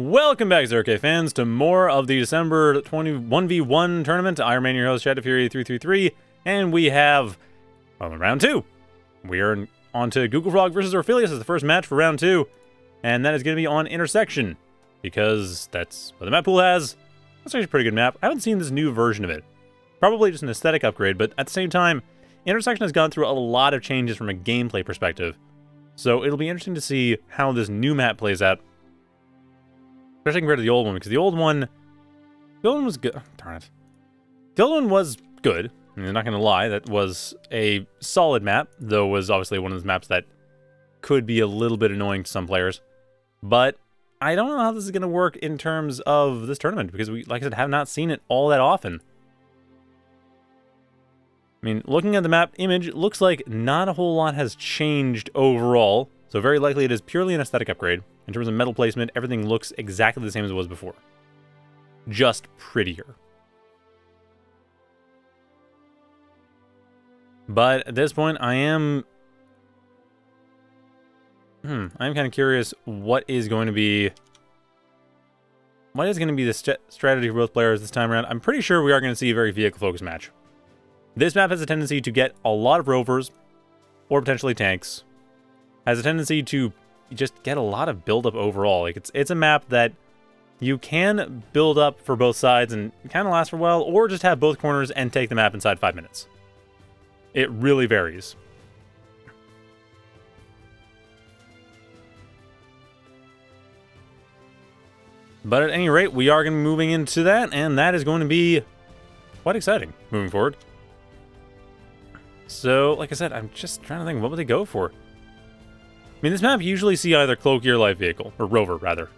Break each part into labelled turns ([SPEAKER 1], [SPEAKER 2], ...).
[SPEAKER 1] Welcome back, Zerk fans, to more of the December 21v1 tournament. Iron Man, your host, Shadowfury333, and we have well, round two. We are on to Google Frog versus Orfelius as the first match for round two, and that is going to be on Intersection, because that's what the map pool has. That's actually a pretty good map. I haven't seen this new version of it. Probably just an aesthetic upgrade, but at the same time, Intersection has gone through a lot of changes from a gameplay perspective. So it'll be interesting to see how this new map plays out Especially compared to the old one, because the old one... The old one was good. darn it. The old one was good. I am not going to lie. That was a solid map, though it was obviously one of those maps that could be a little bit annoying to some players. But I don't know how this is going to work in terms of this tournament, because we, like I said, have not seen it all that often. I mean, looking at the map image, it looks like not a whole lot has changed overall. So very likely it is purely an aesthetic upgrade. In terms of metal placement, everything looks exactly the same as it was before. Just prettier. But at this point, I am... Hmm, I'm kind of curious what is going to be... What is going to be the st strategy for both players this time around? I'm pretty sure we are going to see a very vehicle-focused match. This map has a tendency to get a lot of rovers, or potentially tanks. Has a tendency to you just get a lot of buildup overall. Like it's it's a map that you can build up for both sides and kind of last for a while, or just have both corners and take the map inside five minutes. It really varies. But at any rate, we are going to be moving into that, and that is going to be quite exciting moving forward. So, like I said, I'm just trying to think, what would they go for? I mean, this map usually see either Cloaky or Light Vehicle, or Rover, rather.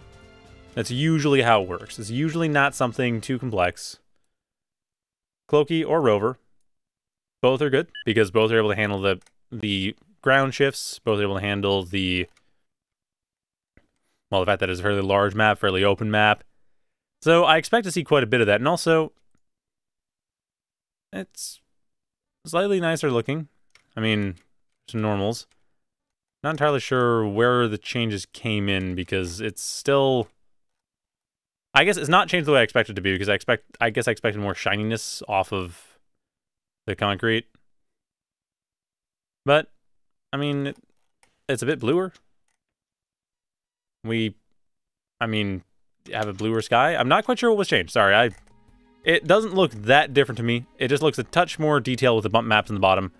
[SPEAKER 1] That's usually how it works. It's usually not something too complex. Cloaky or Rover. Both are good, because both are able to handle the, the ground shifts, both are able to handle the... Well, the fact that it's a fairly large map, fairly open map. So I expect to see quite a bit of that, and also... It's slightly nicer looking. I mean, some normals. Not entirely sure where the changes came in because it's still... I guess it's not changed the way I expected it to be because I expect I guess I expected more shininess off of the concrete. But, I mean, it, it's a bit bluer. We, I mean, have a bluer sky. I'm not quite sure what was changed. Sorry, I... It doesn't look that different to me. It just looks a touch more detailed with the bump maps in the bottom.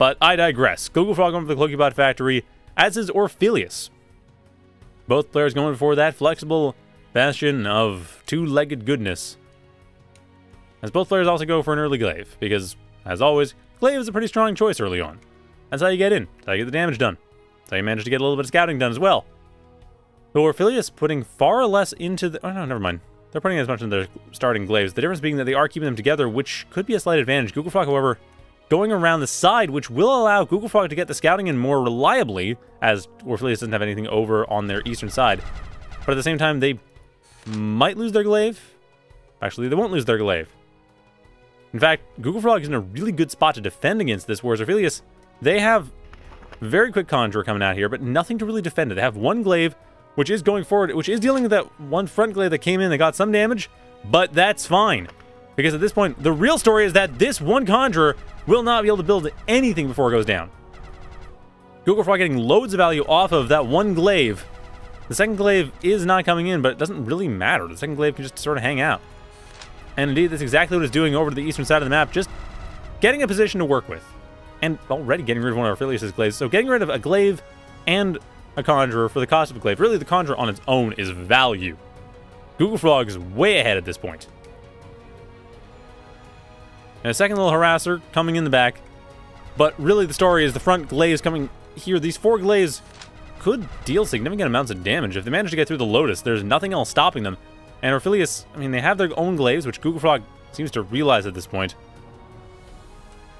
[SPEAKER 1] But I digress. Google Frog going for the Cloakybot Factory, as is Orfelius. Both players going for that flexible bastion of two-legged goodness. As both players also go for an early glaive, because, as always, glaive is a pretty strong choice early on. That's how you get in. That's how you get the damage done. That's how you manage to get a little bit of scouting done as well. So Orfelius putting far less into the... Oh, no, never mind. They're putting as much in their starting glaives. The difference being that they are keeping them together, which could be a slight advantage. Google Frog, however, going around the side, which will allow Google Frog to get the scouting in more reliably, as Orfelius doesn't have anything over on their eastern side. But at the same time, they might lose their glaive. Actually, they won't lose their glaive. In fact, Google Frog is in a really good spot to defend against this, whereas Orfelius, they have very quick Conjurer coming out here, but nothing to really defend it. They have one glaive, which is going forward, which is dealing with that one front glaive that came in that got some damage, but that's fine. Because at this point, the real story is that this one Conjurer will not be able to build anything before it goes down. Google Frog getting loads of value off of that one glaive. The second glaive is not coming in, but it doesn't really matter. The second glaive can just sort of hang out. And indeed, that's exactly what it's doing over to the eastern side of the map, just getting a position to work with. And already getting rid of one of Orfelius' glaives. So getting rid of a glaive and a conjurer for the cost of a glaive. Really, the conjurer on its own is value. Google Frog is way ahead at this point. And a second little harasser coming in the back. But really the story is the front glaive coming here. These four glaives could deal significant amounts of damage. If they manage to get through the Lotus, there's nothing else stopping them. And Orfelius, I mean, they have their own glaives, which Google Frog seems to realize at this point.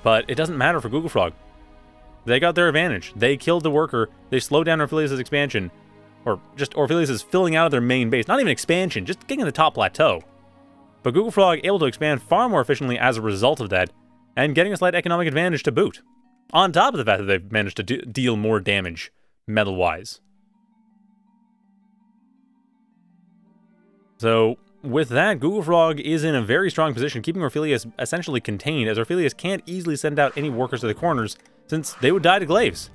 [SPEAKER 1] But it doesn't matter for Google Frog. They got their advantage. They killed the worker. They slowed down Orfelius' expansion. Or just Orfelius is filling out of their main base. Not even expansion, just getting to the top plateau. But Google Frog able to expand far more efficiently as a result of that, and getting a slight economic advantage to boot. On top of the fact that they've managed to deal more damage, metal-wise. So with that, Google Frog is in a very strong position, keeping Orpheus essentially contained, as Orpheus can't easily send out any workers to the corners, since they would die to glaives.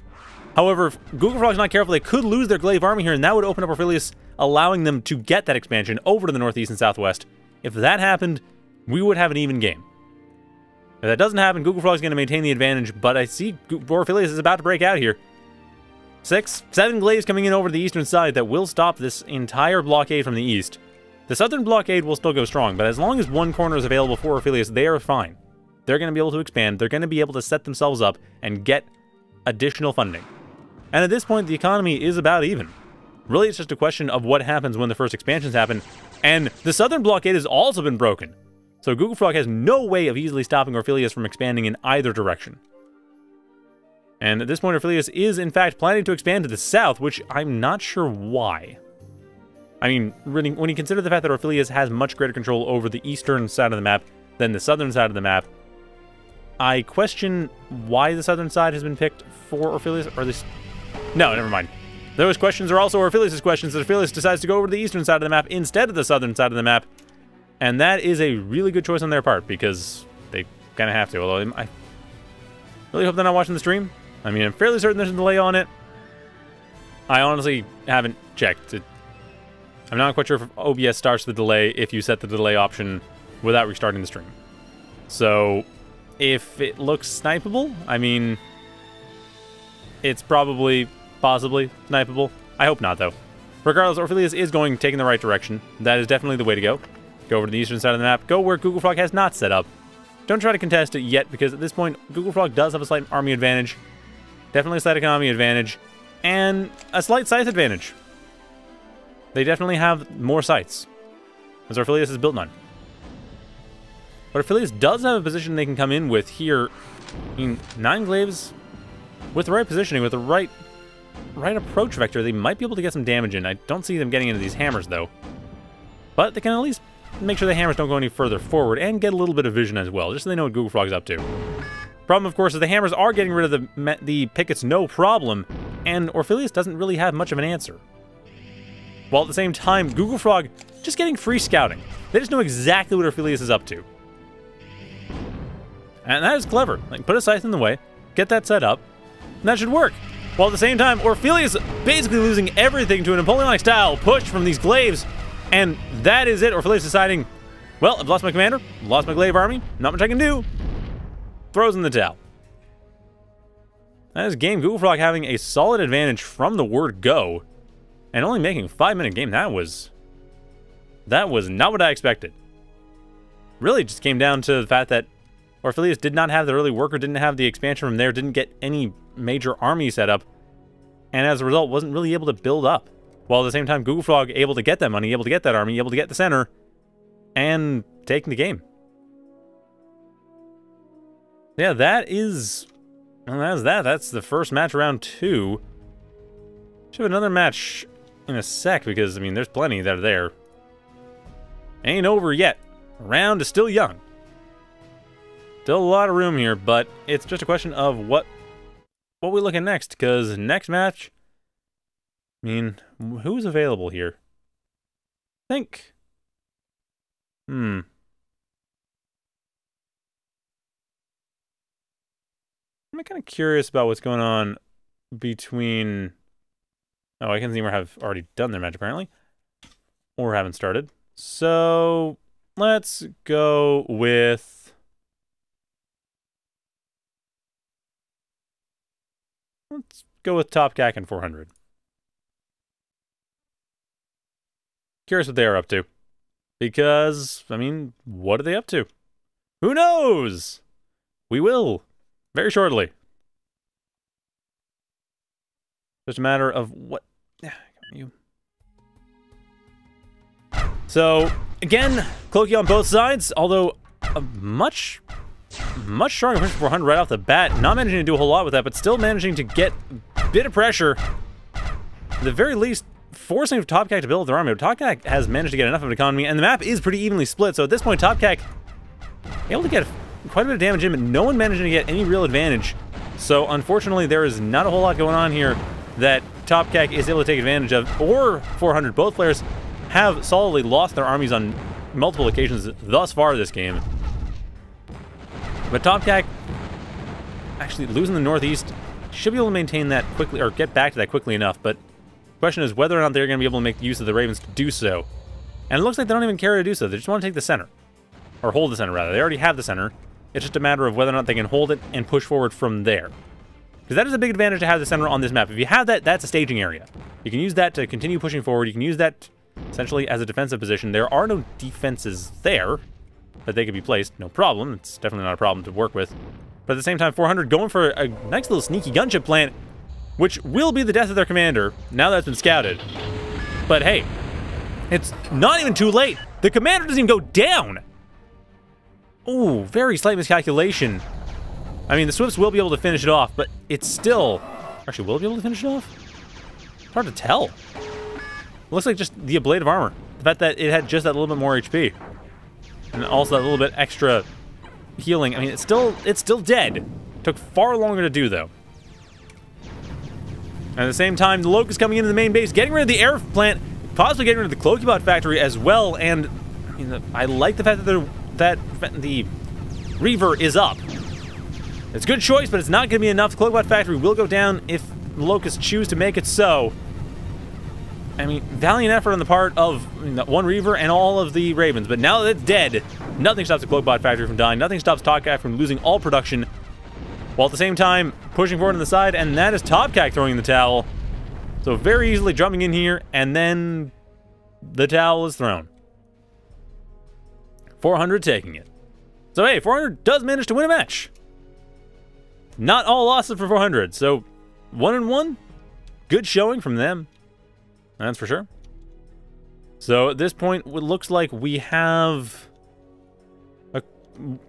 [SPEAKER 1] However, if Google Frog's not careful, they could lose their glaive army here, and that would open up Orpheus, allowing them to get that expansion over to the northeast and southwest. If that happened, we would have an even game. If that doesn't happen, Google Frog's going to maintain the advantage, but I see Orpheus is about to break out here. Six, seven glaives coming in over the eastern side that will stop this entire blockade from the east. The southern blockade will still go strong, but as long as one corner is available for Orpheus, they are fine. They're going to be able to expand, they're going to be able to set themselves up and get additional funding. And at this point, the economy is about even. Really, it's just a question of what happens when the first expansions happen, and the southern blockade has also been broken. So Google Frog has no way of easily stopping Orpheus from expanding in either direction. And at this point, Orpheus is in fact planning to expand to the south, which I'm not sure why. I mean, when you consider the fact that Orpheus has much greater control over the eastern side of the map than the southern side of the map, I question why the southern side has been picked for Orpheus, or this... No, never mind. Those questions are also Orpheus' questions, that Orpheus decides to go over to the eastern side of the map instead of the southern side of the map, and that is a really good choice on their part, because they kind of have to, although I really hope they're not watching the stream. I mean, I'm fairly certain there's a delay on it. I honestly haven't checked. It I'm not quite sure if OBS starts the delay if you set the delay option without restarting the stream. So, if it looks snipeable, I mean, it's probably, possibly, snipeable. I hope not, though. Regardless, Orpheus is going, taking the right direction. That is definitely the way to go. Go over to the eastern side of the map. Go where Google Frog has not set up. Don't try to contest it yet, because at this point, Google Frog does have a slight army advantage. Definitely a slight economy advantage. And a slight size advantage. They definitely have more Scythes, as Orpheus has built none. But Orpheus does have a position they can come in with here. I mean, nine glaives, with the right positioning, with the right right approach vector, they might be able to get some damage in. I don't see them getting into these hammers, though. But they can at least make sure the hammers don't go any further forward and get a little bit of vision as well, just so they know what Google Frog's up to. Problem, of course, is the hammers are getting rid of the, the pickets no problem, and Orpheus doesn't really have much of an answer while at the same time, Google Frog just getting free scouting. They just know exactly what Orpheus is up to. And that is clever. Like, put a scythe in the way, get that set up, and that should work. While at the same time, Orpheus basically losing everything to a Napoleonic style push from these glaives, and that is it. Orpheus deciding, well, I've lost my commander, lost my glaive army, not much I can do. Throws in the towel. That is game Google Frog having a solid advantage from the word go. And only making five minute game, that was... That was not what I expected. Really just came down to the fact that Orpheus did not have the early worker, didn't have the expansion from there, didn't get any major army set up, and as a result wasn't really able to build up. While at the same time, Google Frog able to get that money, able to get that army, able to get the center, and taking the game. Yeah, that is... Well, that's that. That's the first match round two. Should have another match in a sec because, I mean, there's plenty that are there. Ain't over yet. Round is still young. Still a lot of room here, but it's just a question of what what we look at next, because next match, I mean, who's available here? think. Hmm. I'm kind of curious about what's going on between Oh, I can see we have already done their match apparently. Or haven't started. So let's go with let's go with Topkack and 400. Curious what they are up to. Because, I mean, what are they up to? Who knows? We will very shortly. Just a matter of what... Yeah, you. So, again, Cloaky on both sides, although a much, much stronger push 400 right off the bat. Not managing to do a whole lot with that, but still managing to get a bit of pressure. At the very least, forcing Topkack to build their army. Topkack has managed to get enough of an economy, and the map is pretty evenly split, so at this point, Topkack able to get quite a bit of damage in, but no one managing to get any real advantage. So, unfortunately, there is not a whole lot going on here that Topkack is able to take advantage of, or 400. Both players have solidly lost their armies on multiple occasions thus far this game. But Topkack, actually losing the Northeast, should be able to maintain that quickly, or get back to that quickly enough, but the question is whether or not they're going to be able to make use of the Ravens to do so. And it looks like they don't even care to do so. They just want to take the center. Or hold the center, rather. They already have the center. It's just a matter of whether or not they can hold it and push forward from there. Because that is a big advantage to have the center on this map. If you have that, that's a staging area. You can use that to continue pushing forward. You can use that essentially as a defensive position. There are no defenses there, but they could be placed. No problem. It's definitely not a problem to work with. But at the same time, 400 going for a nice little sneaky gunship plant, which will be the death of their commander, now that's been scouted. But hey, it's not even too late. The commander doesn't even go down. Ooh, very slight miscalculation. I mean, the Swifts will be able to finish it off, but it's still... Actually, will be able to finish it off? It's hard to tell. Looks like just the ablative armor. The fact that it had just that little bit more HP. And also that little bit extra healing. I mean, it's still it's still dead. Took far longer to do, though. And at the same time, the Locust coming into the main base, getting rid of the air plant, possibly getting rid of the Cloakybot factory as well. And I, mean, I like the fact that, that the Reaver is up. It's a good choice, but it's not going to be enough. The Cloakybot factory will go down if the Locusts choose to make it so. I mean, valiant effort on the part of I mean, one Reaver and all of the Ravens, but now that it's dead, nothing stops the Cloakbot factory from dying. Nothing stops Topkack from losing all production, while at the same time pushing forward on the side, and that is Topkack throwing in the towel. So very easily jumping in here, and then the towel is thrown. 400 taking it. So hey, 400 does manage to win a match. Not all losses for 400, so one and one, good showing from them. That's for sure. So at this point, it looks like we have a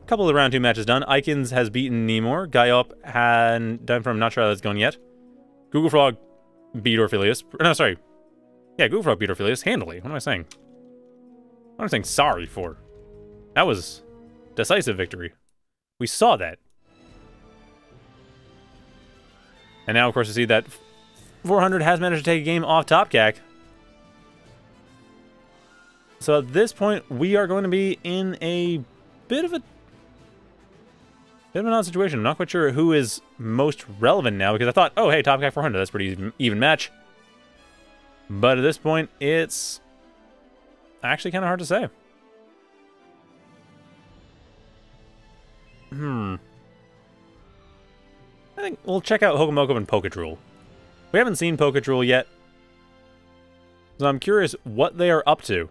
[SPEAKER 1] couple of round two matches done. Ikins has beaten Nemor. Guyop had done from not sure how that's going yet. Google Frog beat Orpheus. No, sorry. Yeah, Google Frog beat Orpheus handily. What am I saying? What am I saying sorry for? That was decisive victory. We saw that. And now, of course, we see that 400 has managed to take a game off Topkack. So at this point, we are going to be in a bit of a bit of an odd situation. I'm not quite sure who is most relevant now because I thought, oh, hey, Topkack 400, that's pretty even, even match. But at this point, it's actually kind of hard to say. Hmm. I think we'll check out Hokomoko and Pokadrool. We haven't seen Pokadrool yet. So I'm curious what they are up to.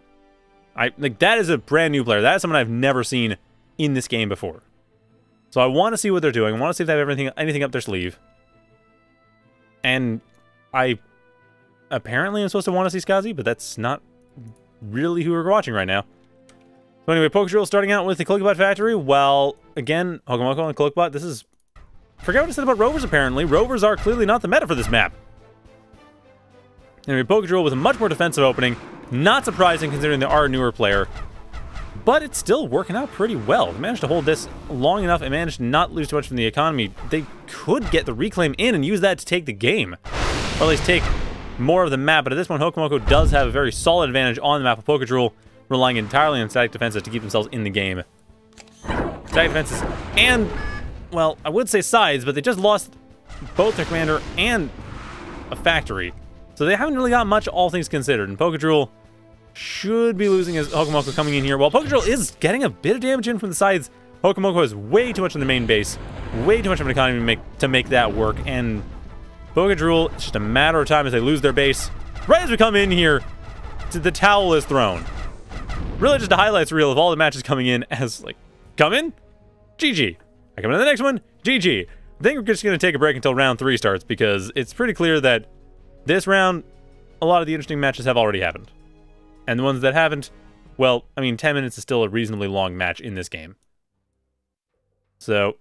[SPEAKER 1] I like that is a brand new player. That is someone I've never seen in this game before. So I want to see what they're doing. I want to see if they have everything anything up their sleeve. And I apparently am supposed to want to see Skazi, but that's not really who we're watching right now. So anyway, Pokadrool starting out with the Cloakybot Factory. Well, again, Hokomoko and Cloakybot, this is Forget what I said about rovers, apparently. Rovers are clearly not the meta for this map. Anyway, Pokadrool with a much more defensive opening. Not surprising considering they are a newer player. But it's still working out pretty well. They managed to hold this long enough and managed to not lose too much from the economy. They could get the reclaim in and use that to take the game. Or at least take more of the map. But at this point, Hokomoko does have a very solid advantage on the map of Pokadrool, relying entirely on static defenses to keep themselves in the game. Static defenses and well, I would say sides, but they just lost both their commander and a factory. So they haven't really got much, all things considered. And Pokadrool should be losing his Hokomoko coming in here. While Pokadrool is getting a bit of damage in from the sides, Hokomoko is way too much in the main base. Way too much of an economy to make, to make that work. And Pokadrool, it's just a matter of time as they lose their base. Right as we come in here, the towel is thrown. Really just a highlights reel of all the matches coming in as, like, come in? GG. I come into the next one, GG. I think we're just going to take a break until round three starts because it's pretty clear that this round, a lot of the interesting matches have already happened. And the ones that haven't, well, I mean, 10 minutes is still a reasonably long match in this game. So,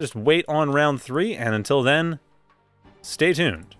[SPEAKER 1] just wait on round three, and until then, stay tuned.